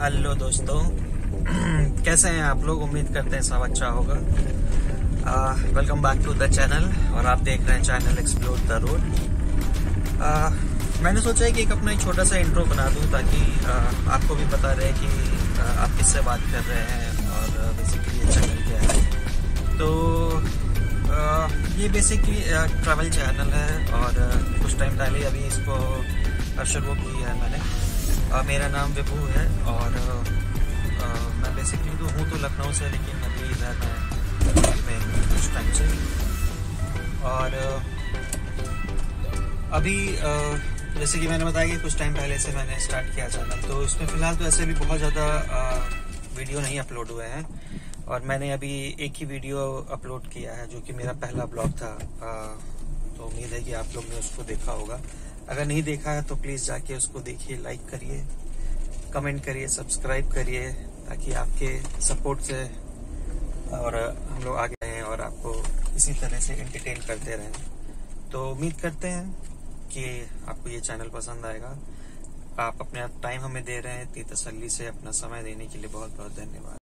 Hello दोस्तों कैसे हैं आप लोग? उम्मीद करते हैं सब अच्छा होगा। Welcome back to the channel और आप देख रहे हैं चैनल एक्सप्लोर द रोड मैंने सोचा है कि एक अपना एक छोटा सा इंट्रो बना दूँ ताकि uh, आपको भी पता रहे कि uh, आप किससे बात कर रहे हैं और बेसिकली ये चैनल क्या है। तो uh, ये बेसिकली ट्रैवल चैनल है और कुछ टाइम पहले अभी इसको शुरू की है मैंने। आ, मेरा नाम विभू है और आ, मैं बेसिकली तो हूँ तो लखनऊ से लेकिन अभी इधर मैं में कुछ टाइम से और अभी आ, जैसे कि मैंने बताया कि कुछ टाइम पहले से मैंने स्टार्ट किया चैनल तो इसमें फ़िलहाल तो ऐसे भी बहुत ज़्यादा वीडियो नहीं अपलोड हुए हैं। और मैंने अभी एक ही वीडियो अपलोड किया है जो कि मेरा पहला ब्लॉग था। आ, तो उम्मीद है कि आप लोग ने उसको देखा होगा। अगर नहीं देखा है तो प्लीज़ जाके उसको देखिए लाइक करिए कमेंट करिए सब्सक्राइब करिए, ताकि आपके सपोर्ट से और हम लोग आगे आए और आपको इसी तरह से एंटरटेन करते रहें। तो उम्मीद करते हैं कि आपको ये चैनल पसंद आएगा। आप अपने आप टाइम हमें दे रहे हैं इतनी तसल्ली से अपना समय देने के लिए बहुत बहुत धन्यवाद।